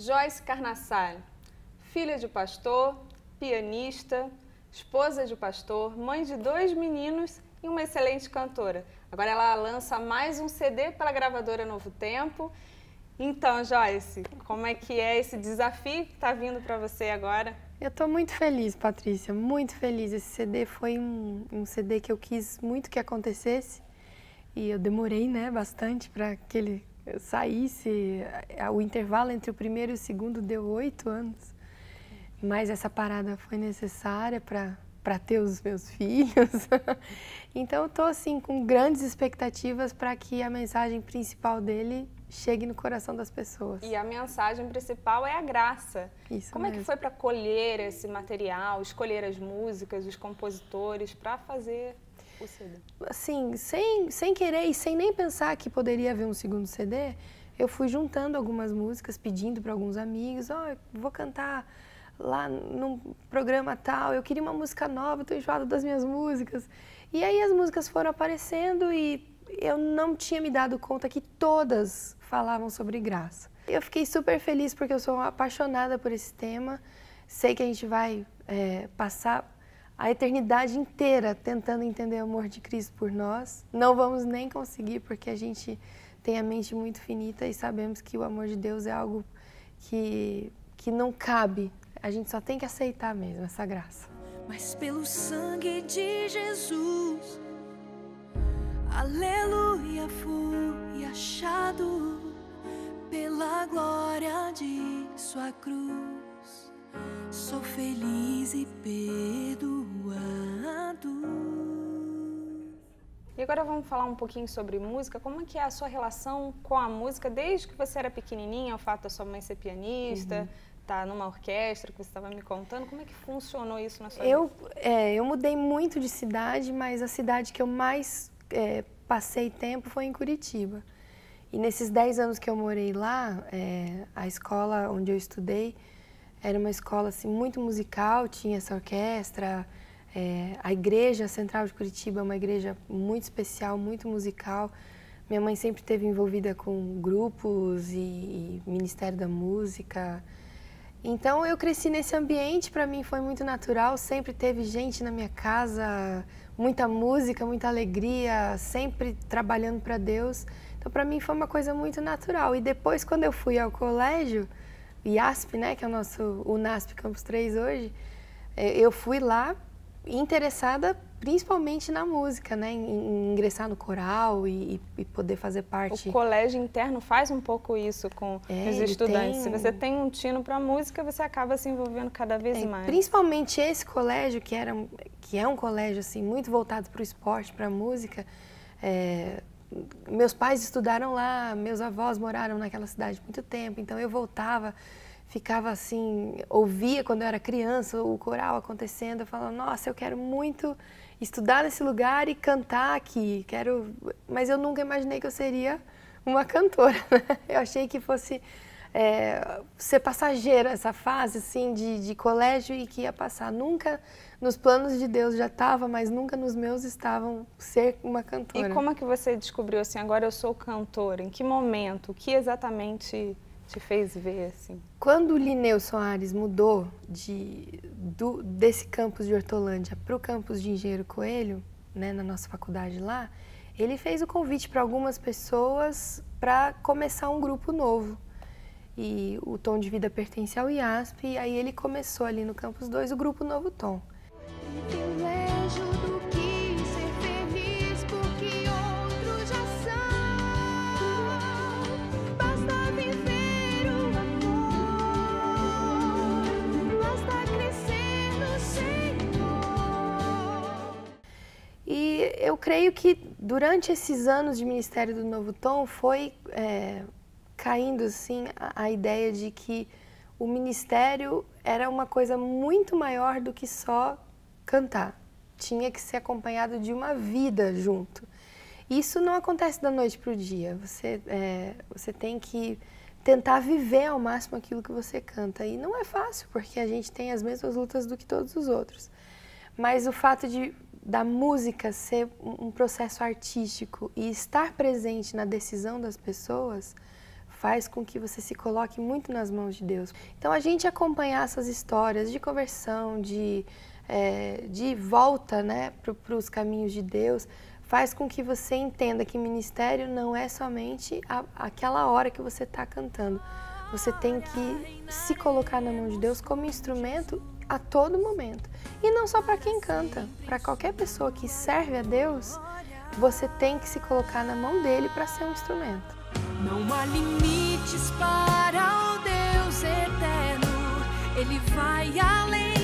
Joyce Carnassale, filha de pastor, pianista, esposa de pastor, mãe de dois meninos e uma excelente cantora. Agora ela lança mais um CD pela gravadora Novo Tempo. Então, Joyce, como é que é esse desafio que está vindo para você agora? Eu estou muito feliz, Patrícia, muito feliz. Esse CD foi um, um CD que eu quis muito que acontecesse e eu demorei né, bastante para que ele saísse. O intervalo entre o primeiro e o segundo deu oito anos, mas essa parada foi necessária para para ter os meus filhos. então eu estou assim com grandes expectativas para que a mensagem principal dele chegue no coração das pessoas. E a mensagem principal é a graça. Isso Como mesmo. é que foi para colher esse material, escolher as músicas, os compositores para fazer o CD? Assim, sem, sem querer e sem nem pensar que poderia haver um segundo CD, eu fui juntando algumas músicas, pedindo para alguns amigos, ó, oh, vou cantar lá num programa tal, eu queria uma música nova, estou enjoada das minhas músicas. E aí as músicas foram aparecendo e eu não tinha me dado conta que todas falavam sobre graça. Eu fiquei super feliz porque eu sou apaixonada por esse tema. Sei que a gente vai é, passar a eternidade inteira tentando entender o amor de Cristo por nós. Não vamos nem conseguir porque a gente tem a mente muito finita e sabemos que o amor de Deus é algo que, que não cabe. A gente só tem que aceitar mesmo essa graça. Mas pelo sangue de Jesus, aleluia, fui achado pela glória de Sua cruz. Sou feliz e perdoado. E agora vamos falar um pouquinho sobre música. Como é que é a sua relação com a música desde que você era pequenininha, o fato da sua mãe ser pianista, uhum. tá numa orquestra que você estava me contando. Como é que funcionou isso na sua eu, vida? É, eu mudei muito de cidade, mas a cidade que eu mais é, passei tempo foi em Curitiba. E nesses 10 anos que eu morei lá, é, a escola onde eu estudei era uma escola assim, muito musical, tinha essa orquestra. É, a igreja central de Curitiba é uma igreja muito especial, muito musical. Minha mãe sempre esteve envolvida com grupos e, e Ministério da Música. Então eu cresci nesse ambiente, para mim foi muito natural. Sempre teve gente na minha casa, muita música, muita alegria, sempre trabalhando para Deus. Então para mim foi uma coisa muito natural. E depois quando eu fui ao colégio, IASP, né, que é o nosso UNASP Campus 3 hoje, eu fui lá interessada principalmente na música, né, em, ingressar no coral e, e, poder fazer parte. O colégio interno faz um pouco isso com é, os estudantes. Tem... Se você tem um tino para música, você acaba se envolvendo cada vez é, mais. Principalmente esse colégio que era que é um colégio assim muito voltado para o esporte, para a música. É, meus pais estudaram lá, meus avós moraram naquela cidade muito tempo, então eu voltava ficava assim, ouvia quando eu era criança o coral acontecendo, eu falava, nossa, eu quero muito estudar nesse lugar e cantar aqui, quero, mas eu nunca imaginei que eu seria uma cantora, né? eu achei que fosse é, ser passageira essa fase assim de, de colégio e que ia passar, nunca nos planos de Deus já estava, mas nunca nos meus estavam ser uma cantora. E como é que você descobriu assim, agora eu sou cantora, em que momento, o que exatamente te fez ver assim? Quando o Lineu Soares mudou de, do, desse campus de Hortolândia para o campus de Engenheiro Coelho, né, na nossa faculdade lá, ele fez o convite para algumas pessoas para começar um grupo novo. E o Tom de Vida pertence ao IASP, e aí ele começou ali no campus 2 o grupo Novo Tom. eu creio que durante esses anos de Ministério do Novo Tom foi é, caindo assim a, a, ideia de que o ministério era uma coisa muito maior do que só cantar. Tinha que ser acompanhado de uma vida junto. Isso não acontece da noite para o dia. Você, é, você tem que tentar viver ao máximo aquilo que você canta. E não é fácil, porque a gente tem as mesmas lutas do que todos os outros. Mas o fato de da música ser um processo artístico e estar presente na decisão das pessoas faz com que você se coloque muito nas mãos de Deus. Então, a gente acompanhar essas histórias de conversão, de, é, de volta né, para os caminhos de Deus, faz com que você entenda que ministério não é somente a, aquela hora que você está cantando. Você tem que se colocar na mão de Deus como instrumento a todo momento. E não só para quem canta, para qualquer pessoa que serve a Deus, você tem que se colocar na mão dele para ser um instrumento. Não há limites para o Deus eterno, ele vai além